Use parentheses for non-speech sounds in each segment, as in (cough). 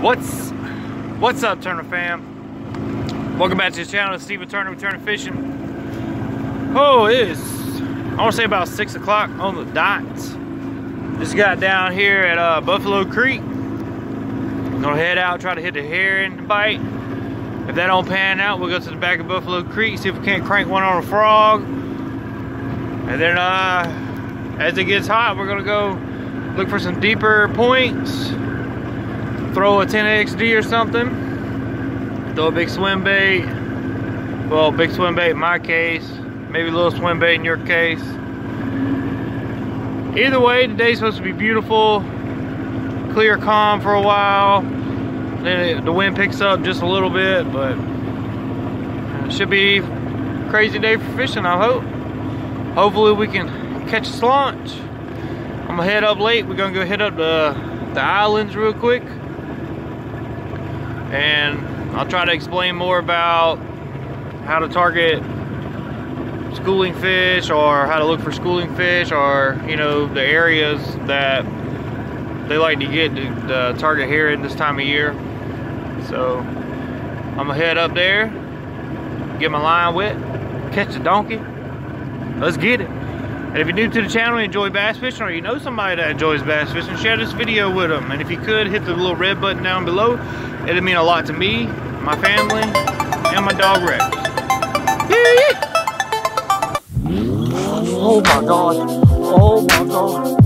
What's what's up, Turner fam? Welcome back to the channel, it's Steven Turner with Turner Fishing. Oh, it is, I want to say about 6 o'clock on the dot. Just got down here at uh, Buffalo Creek. Gonna head out, try to hit the herring bite. If that don't pan out, we'll go to the back of Buffalo Creek, see if we can't crank one on a frog. And then uh, as it gets hot, we're gonna go look for some deeper points, throw a 10XD or something, throw a big swim bait, well, big swim bait in my case, maybe a little swim bait in your case. Either way, today's supposed to be beautiful, clear, calm for a while. Then the wind picks up just a little bit, but it should be crazy day for fishing, I hope. Hopefully we can catch a launch. I'm gonna head up late. We're gonna go hit up the, the islands real quick. And I'll try to explain more about how to target schooling fish or how to look for schooling fish or, you know, the areas that they like to get to, target in this time of year. So I'm gonna head up there, get my line wet, catch the donkey. Let's get it. And if you're new to the channel and enjoy bass fishing, or you know somebody that enjoys bass fishing, share this video with them. And if you could, hit the little red button down below. It'd mean a lot to me, my family, and my dog Rex. Oh my god. Oh my god.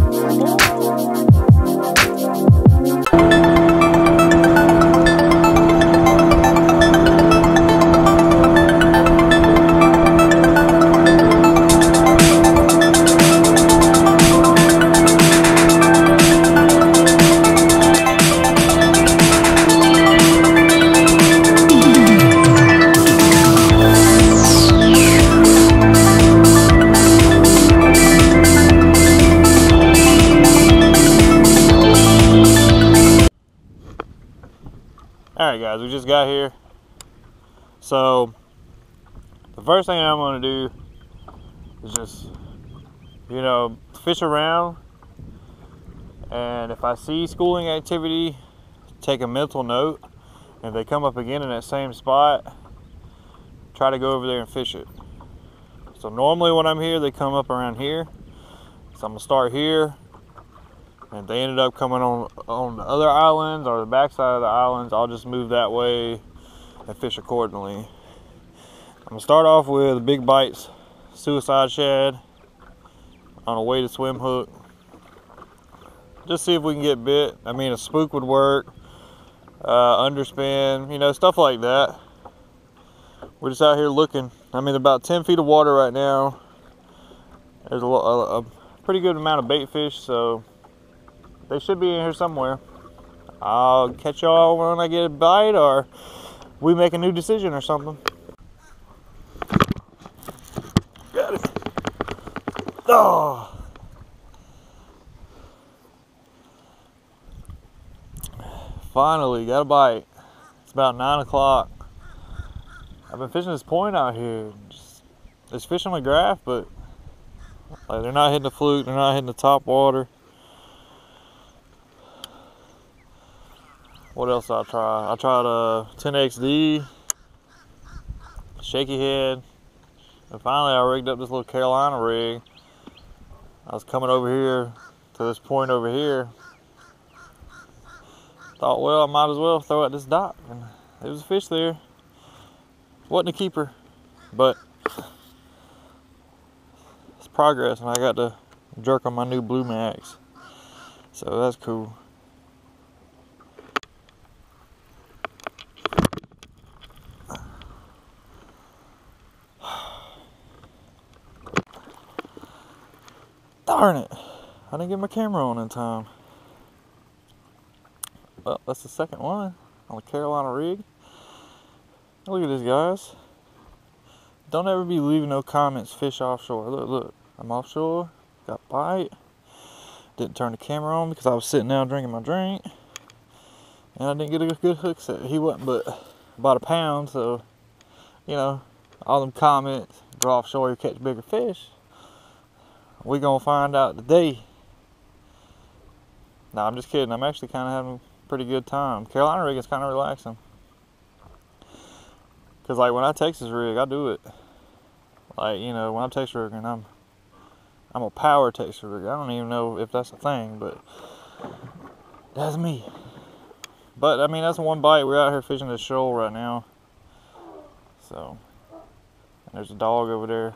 All right, guys, we just got here. So, the first thing I'm to do is just, you know, fish around. And if I see schooling activity, take a mental note. And if they come up again in that same spot, try to go over there and fish it. So, normally when I'm here, they come up around here. So, I'm to start here and they ended up coming on on the other islands or the backside of the islands, I'll just move that way and fish accordingly. I'm gonna start off with big bites, suicide shad on a weighted swim hook. Just see if we can get bit. I mean, a spook would work, uh, underspin, you know, stuff like that. We're just out here looking. I mean, about 10 feet of water right now. There's a, a, a pretty good amount of bait fish, so they should be in here somewhere. I'll catch y'all when I get a bite or we make a new decision or something. Got it. Oh. Finally, got a bite. It's about nine o'clock. I've been fishing this point out here. Just, there's fish on the graph, but like, they're not hitting the fluke. They're not hitting the top water. What else I try? I tried a 10XD, shaky head, and finally I rigged up this little Carolina rig. I was coming over here to this point over here. Thought, well, I might as well throw at this dock, and there was a fish there. Wasn't a keeper, but it's progress, and I got to jerk on my new Blue Max, so that's cool. Darn it. I didn't get my camera on in time. Well, that's the second one on the Carolina rig. Look at this, guys. Don't ever be leaving no comments, fish offshore. Look, look, I'm offshore, got bite. Didn't turn the camera on because I was sitting down drinking my drink. And I didn't get a good hook set. He wasn't but about a pound, so, you know, all them comments, go offshore, you catch bigger fish we gonna find out today. No, I'm just kidding. I'm actually kind of having a pretty good time. Carolina rig is kind of relaxing. Cause like when I Texas rig, I do it. Like you know when I'm Texas rigging, I'm I'm a power Texas rig. I don't even know if that's a thing, but that's me. But I mean that's one bite. We're out here fishing the shoal right now. So there's a dog over there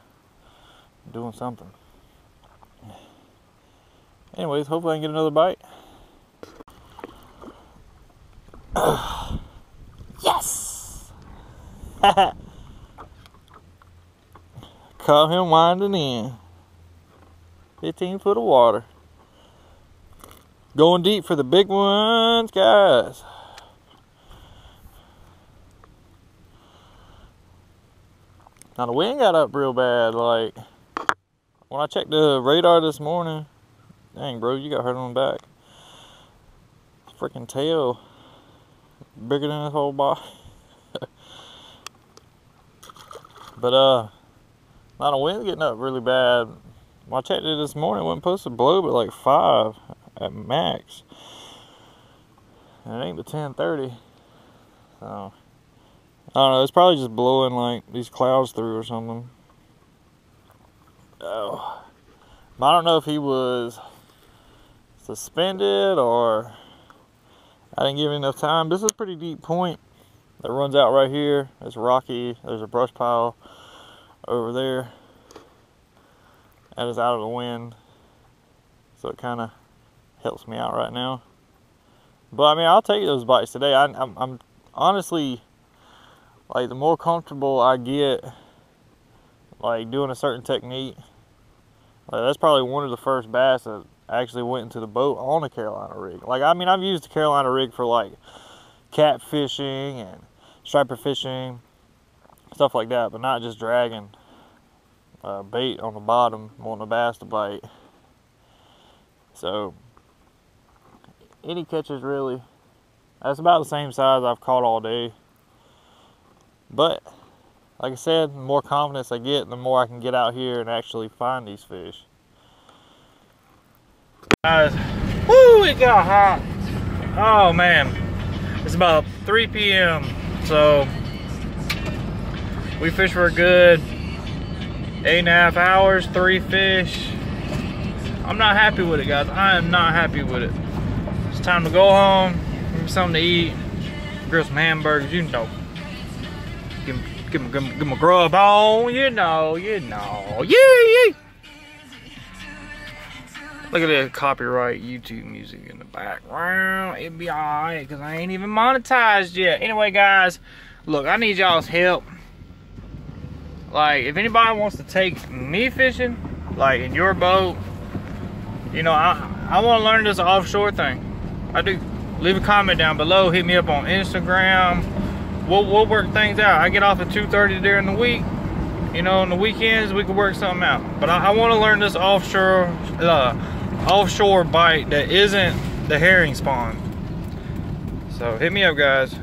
doing something. Anyways, hopefully I can get another bite. (sighs) yes! Caught him winding in. 15 foot of water. Going deep for the big ones, guys. Now the wind got up real bad. Like when I checked the radar this morning, dang bro, you got hurt on the back. Freaking tail bigger than his whole body. (laughs) but uh, now the wind getting up really bad. When I checked it this morning, it wasn't supposed to blow but like five at max. And it ain't but 10:30. So. I don't know, it's probably just blowing like these clouds through or something. Oh. I don't know if he was suspended or I didn't give him enough time. This is a pretty deep point that runs out right here. It's rocky. There's a brush pile over there. That is out of the wind. So it kind of helps me out right now. But I mean, I'll take those bites today. I, I'm, I'm honestly like the more comfortable I get like doing a certain technique like that's probably one of the first bass that actually went into the boat on a Carolina rig. Like I mean I've used the Carolina rig for like cat fishing and striper fishing stuff like that but not just dragging uh, bait on the bottom wanting a bass to bite. So any catches really that's about the same size I've caught all day. But like I said, the more confidence I get, the more I can get out here and actually find these fish. Guys, woo, it got hot. Oh man, it's about 3 p.m. So we fished for a good eight and a half hours, three fish. I'm not happy with it, guys. I am not happy with it. It's time to go home, give me something to eat, grill some hamburgers, you know give, give, give, give him a grub on, you know, you know. Yeah, yeah. Look at that copyright YouTube music in the background. It'd be alright, because I ain't even monetized yet. Anyway, guys, look, I need y'all's help. Like, if anybody wants to take me fishing, like in your boat, you know, I, I want to learn this offshore thing. I do. Leave a comment down below. Hit me up on Instagram we'll, we'll work things out. I get off at 2.30 during the week. You know, on the weekends, we can work something out. But I, I want to learn this offshore, uh, offshore bite that isn't the herring spawn. So hit me up, guys.